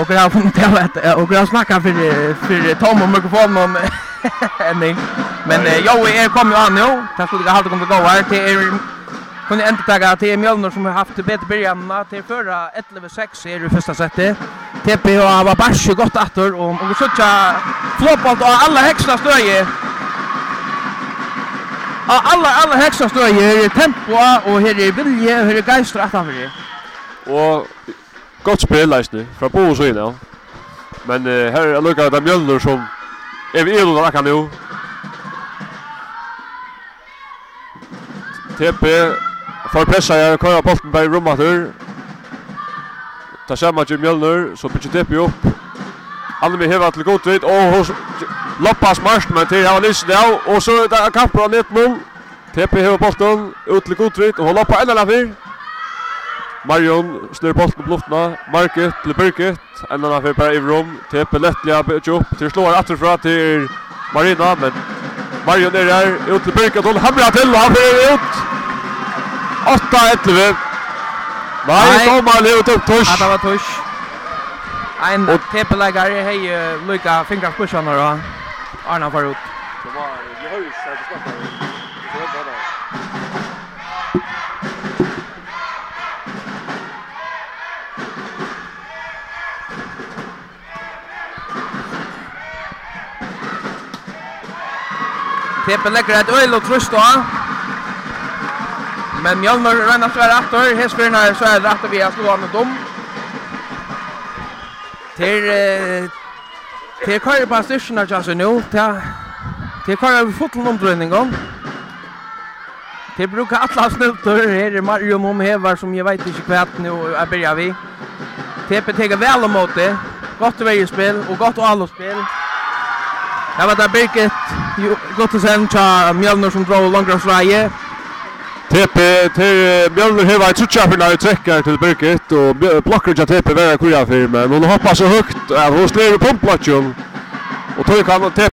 Och jag har funnit jag vet och jag snackar för för Tom och mikrofon om ending. Men jo, jag kommer an nu. Tack så mycket. Har det kommit gå här till er kunde inte tagga till Mjölnor som har haft det bättre början till förra 11-6 är det första sättet. TP har var bara gott åter och och så tja och alla häxna stöje. Alla alla häxna stöje tempo och här är vilje, här är geistra att han vill. Och gott spil, leisne, fra Bo og Søyna. Men uh, her er lukket av Mjølner som er vi ilo rakka nu. TP får pressa her, kører bolten bare i rummater. Ta samme til Mjølner, så bytter TP opp. Han med heva til Godvit, og hos Loppas smart, men til han lyser det av, og så er det kampen av 1-0. TP hever bolten ut til Godvit, og hoppar Loppa enda lafer. Marion snur bollen på luftna. Market til Birgit. En annen fyrir bara i rom. Tepe lettliga bytja upp. Til slår atterfra til Marina. Men Marion er her. Ut til Birgit. Hun hamrer til. Og han fyrir ut. 8-11. Nei, dommer levet opp tush. Ja, det var tush. Ein tepelegger hei uh, lykka fingerspørsene og Arna får ut. Det var, jeg hører ikke, jeg Pepe lägger ett öl och tröst då. Men Mjølner regner svære etter. Her spiller han så er det vi har slå han dom. Till... Till køyre på styrsen Till Jansen nå. Til køyre på omdröjning om. Till brukar alla snutter. Här är Mario Momhevar som jag vet inte kvart nu är börjar vi. TP tar väl emot det. Gott vägspel och gott allospel. Det var det Birgit Gottesen tja Mjölner som drar langra fraje. TP till Mjölner heva ett trutchapperna i träckar till Birgit och blockar ja TP vera kurja för men hon hoppar så högt att hon slår på platsen. Och tog kan TP